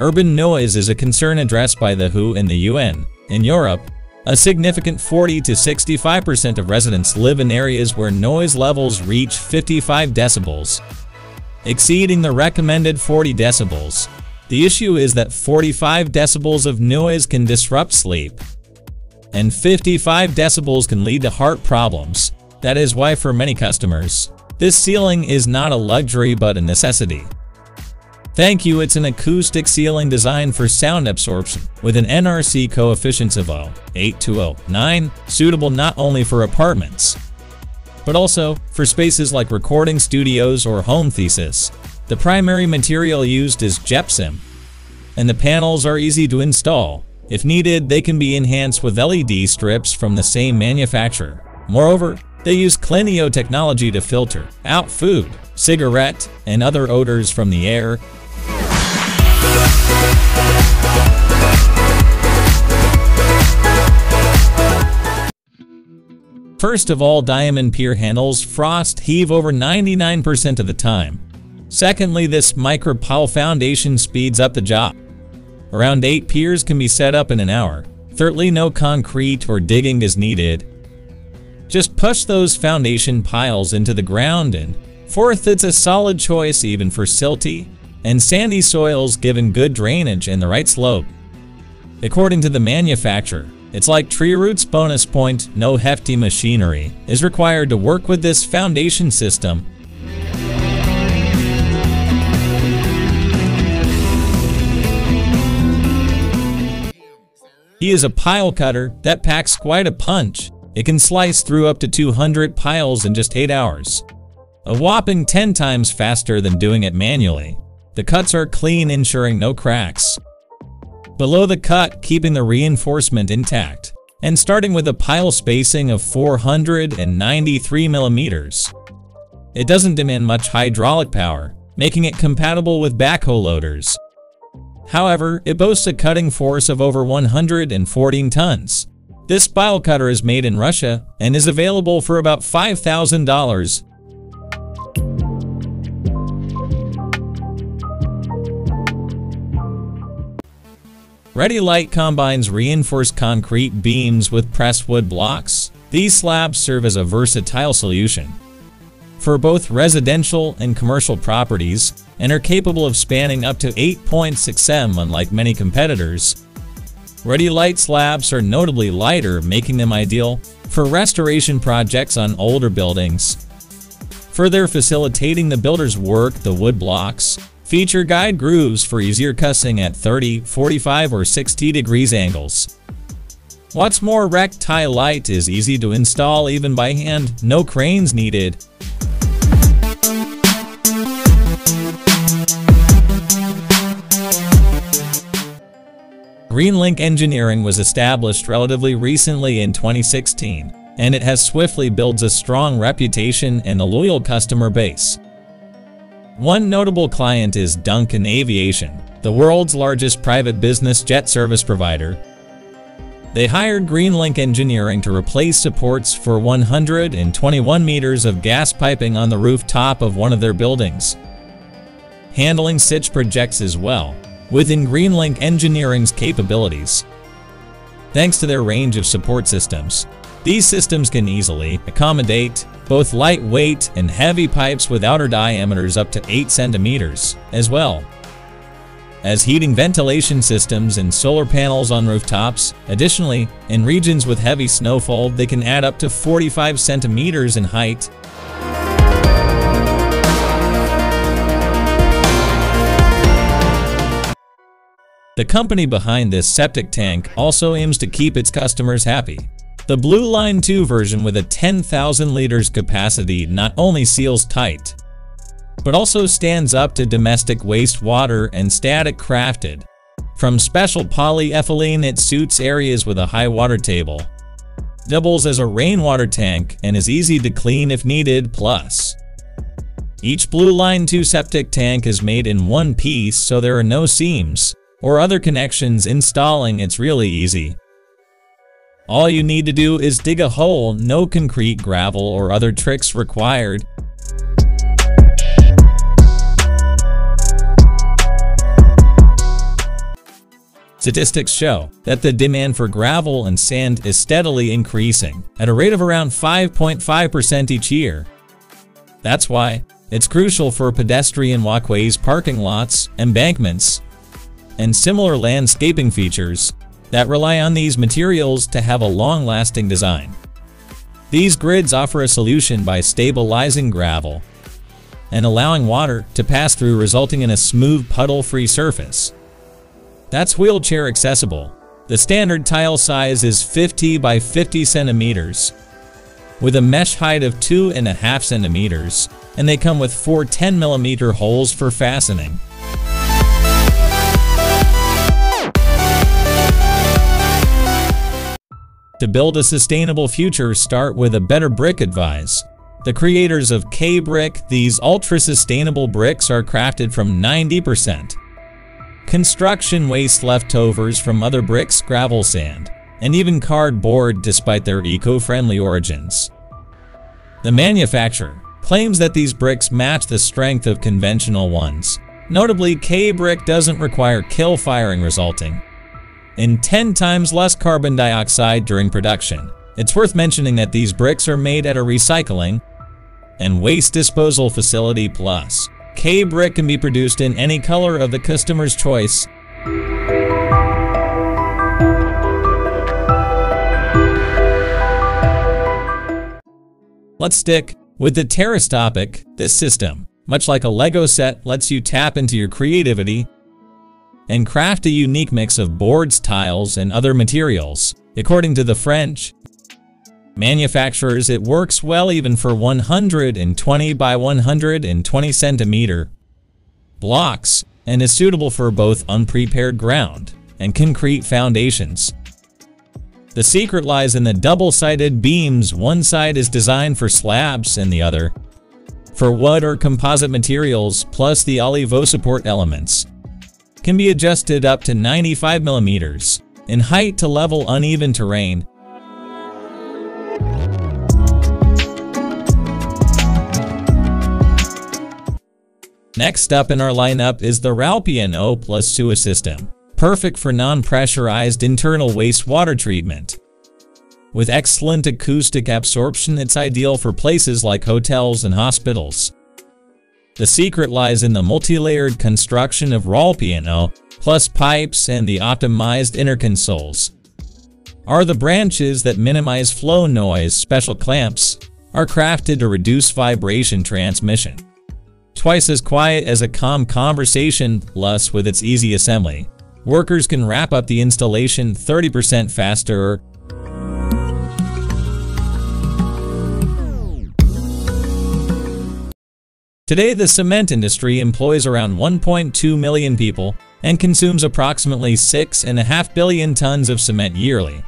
Urban noise is a concern addressed by the WHO and the UN. In Europe, a significant 40 to 65% of residents live in areas where noise levels reach 55 decibels, exceeding the recommended 40 decibels. The issue is that 45 decibels of noise can disrupt sleep, and 55 decibels can lead to heart problems. That is why for many customers, this ceiling is not a luxury but a necessity. Thank you, it's an acoustic ceiling designed for sound absorption with an NRC coefficient of 0.8209, suitable not only for apartments, but also for spaces like recording studios or home thesis. The primary material used is gypsum, and the panels are easy to install. If needed, they can be enhanced with LED strips from the same manufacturer. Moreover, they use Cleaneo technology to filter out food, cigarette, and other odors from the air First of all, diamond pier handles frost heave over 99% of the time. Secondly, this micropile foundation speeds up the job. Around 8 piers can be set up in an hour. Thirdly, no concrete or digging is needed. Just push those foundation piles into the ground and fourth, it's a solid choice even for silty and sandy soils given good drainage and the right slope. According to the manufacturer, it's like tree roots bonus point, no hefty machinery is required to work with this foundation system. He is a pile cutter that packs quite a punch. It can slice through up to 200 piles in just 8 hours. A whopping 10 times faster than doing it manually. The cuts are clean ensuring no cracks below the cut keeping the reinforcement intact, and starting with a pile spacing of 493 millimeters. It doesn't demand much hydraulic power, making it compatible with backhoe loaders. However, it boasts a cutting force of over 114 tons. This pile cutter is made in Russia and is available for about $5,000 Rectolight combines reinforced concrete beams with pressed wood blocks. These slabs serve as a versatile solution for both residential and commercial properties and are capable of spanning up to 8.6 m unlike many competitors. Rectolight slabs are notably lighter, making them ideal for restoration projects on older buildings. Further facilitating the builder's work, the wood blocks Feature guide grooves for easier cussing at 30, 45, or 60 degrees angles. What's more, Rectolight is easy to install even by hand, no cranes needed. Greenlink Engineering was established relatively recently in 2016, and it has swiftly built a strong reputation and a loyal customer base. One notable client is Duncan Aviation, the world's largest private business jet service provider. They hired Greenlink Engineering to replace supports for 121 meters of gas piping on the rooftop of one of their buildings. Handling such projects as well, within Greenlink Engineering's capabilities. Thanks to their range of support systems, these systems can easily accommodate both lightweight and heavy pipes with outer diameters up to 8 centimeters as well as heating ventilation systems and solar panels on rooftops. Additionally, in regions with heavy snowfall, they can add up to 45 centimeters in height. The company behind this septic tank also aims to keep its customers happy. The Blue Line 2 version with a 10,000 liters capacity not only seals tight, but also stands up to domestic wastewater and static crafted. From special polyethylene it suits areas with a high water table. Doubles as a rainwater tank and is easy to clean if needed plus. Each Blue Line 2 septic tank is made in one piece so there are no seams or other connections installing it's really easy. All you need to do is dig a hole, no concrete, gravel, or other tricks required. Statistics show that the demand for gravel and sand is steadily increasing at a rate of around 5.5% each year. That's why it's crucial for pedestrian walkways, parking lots, embankments, and similar landscaping features that rely on these materials to have a long-lasting design. These grids offer a solution by stabilizing gravel and allowing water to pass through resulting in a smooth puddle-free surface. That's wheelchair accessible. The standard tile size is 50 by 50 centimeters, with a mesh height of 2.5 centimeters, and they come with four 10 millimeter holes for fastening. To build a sustainable future, start with a better brick Advice. The creators of K-Briq, these ultra-sustainable bricks are crafted from 90% construction waste leftovers from other bricks, gravel sand, and even cardboard despite their eco-friendly origins. The manufacturer claims that these bricks match the strength of conventional ones. Notably, K-Briq doesn't require kiln firing resulting in 10 times less carbon dioxide during production. It's worth mentioning that these bricks are made at a recycling and waste disposal facility plus K-Briq can be produced in any color of the customer's choice. Let's stick with the terrace topic. This system, much like a Lego set, lets you tap into your creativity and craft a unique mix of boards, tiles, and other materials. According to the French manufacturers, it works well even for 120 by 120 centimeter blocks and is suitable for both unprepared ground and concrete foundations. The secret lies in the double-sided beams. One side is designed for slabs and the other for wood or composite materials, plus the Olivo support elements can be adjusted up to 95 millimeters in height to level uneven terrain Next up in our lineup is the Raupiano Plus Sewer system, perfect for non-pressurized internal wastewater treatment. With excellent acoustic absorption, it's ideal for places like hotels and hospitals. The secret lies in the multi-layered construction of Raupiano plus pipes and the optimized inner consoles. Are the branches that minimize flow noise special clamps are crafted to reduce vibration transmission twice as quiet as a calm conversation, plus with its easy assembly. Workers can wrap up the installation 30% faster Today, the cement industry employs around 1.2 million people and consumes approximately 6.5 billion tons of cement yearly.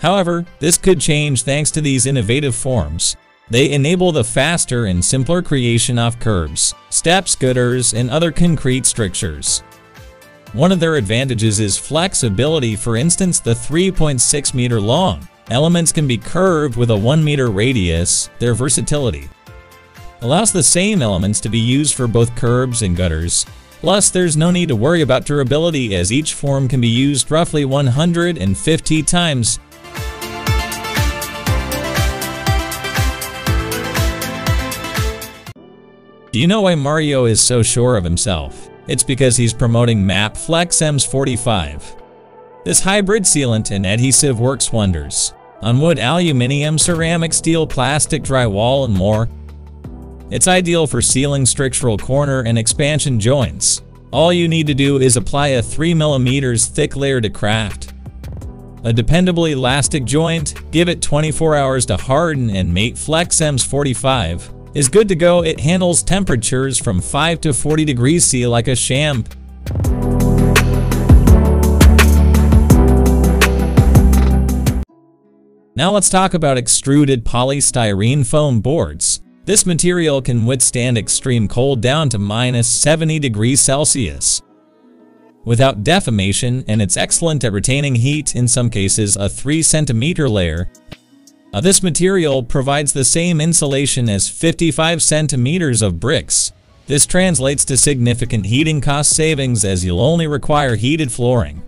However, this could change thanks to these innovative forms. They enable the faster and simpler creation of curbs, steps, gutters, and other concrete structures. One of their advantages is flexibility, for instance the 3.6 meter long. Elements can be curved with a 1 meter radius, their versatility allows the same elements to be used for both curbs and gutters. Plus, there's no need to worry about durability as each form can be used roughly 150 times Do you know why Mario is so sure of himself? It's because he's promoting Mapeflex EMS 45. This hybrid sealant and adhesive works wonders on wood, aluminium, ceramic, steel, plastic, drywall, and more. It's ideal for sealing structural corner and expansion joints. All you need to do is apply a 3mm thick layer to craft. A dependable elastic joint, give it 24 hours to harden and Mapeflex EMS 45 is good to go. It handles temperatures from 5 to 40 degrees C like a champ. Now let's talk about extruded polystyrene foam boards. This material can withstand extreme cold down to minus 70 degrees Celsius without deformation and it's excellent at retaining heat in some cases a 3 centimeter layer uh, this material provides the same insulation as 55 centimeters of bricks. This translates to significant heating cost savings as you'll only require heated flooring.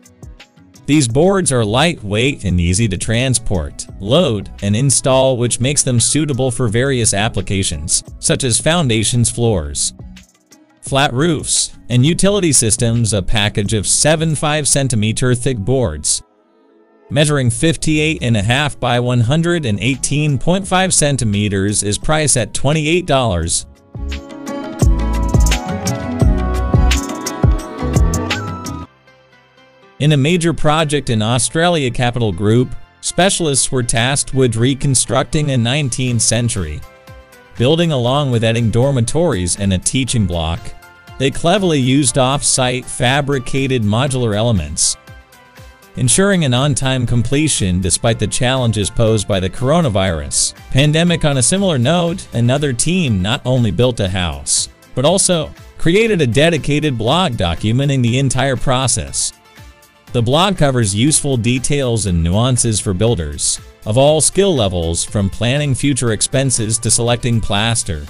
These boards are lightweight and easy to transport, load, and install which makes them suitable for various applications, such as foundations floors, flat roofs, and utility systems a package of 7 5 cm thick boards measuring 58.5 by 118.5 centimeters is priced at $28. In a major project in Australia Capital Group, specialists were tasked with reconstructing a 19th century building along with adding dormitories and a teaching block. They cleverly used off-site fabricated modular elements ensuring an on-time completion despite the challenges posed by the coronavirus. Pandemic on a similar note, another team not only built a house, but also created a dedicated blog documenting the entire process. The blog covers useful details and nuances for builders of all skill levels from planning future expenses to selecting plaster,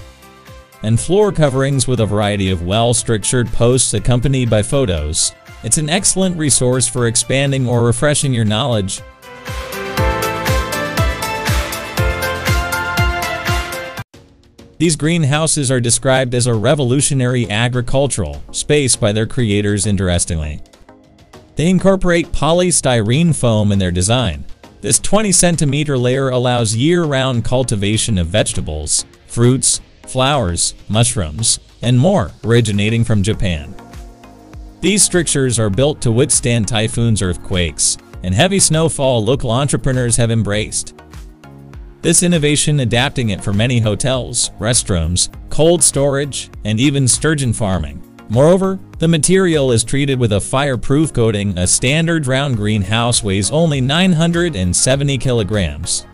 and floor coverings with a variety of well-structured posts accompanied by photos. It's an excellent resource for expanding or refreshing your knowledge. These greenhouses are described as a revolutionary agricultural space by their creators interestingly. They incorporate polystyrene foam in their design. This 20 centimeter layer allows year-round cultivation of vegetables, fruits, flowers, mushrooms, and more originating from Japan. These structures are built to withstand typhoons earthquakes, and heavy snowfall local entrepreneurs have embraced. This innovation adapting it for many hotels, restrooms, cold storage, and even sturgeon farming. Moreover, the material is treated with a fireproof coating. A standard round greenhouse weighs only 970 kilograms.